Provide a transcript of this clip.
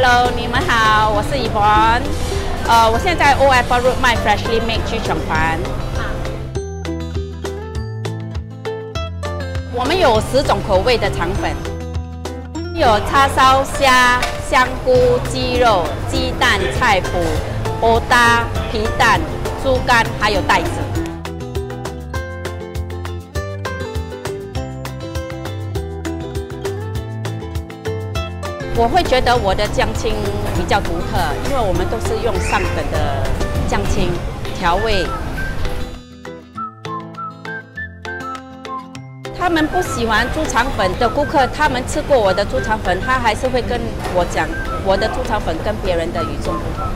Hello，你们好，我是 Yvonne。呃，我现在在 OF Root 卖 Freshly Made 鸡肠饭。我们有十种口味的肠粉，有叉烧虾、香菇、鸡肉、鸡蛋、菜脯、欧搭、皮蛋、猪肝，还有带子。我会觉得我的酱青比较独特，因为我们都是用上等的酱青调味。他们不喜欢猪肠粉的顾客，他们吃过我的猪肠粉，他还是会跟我讲，我的猪肠粉跟别人的与众不同。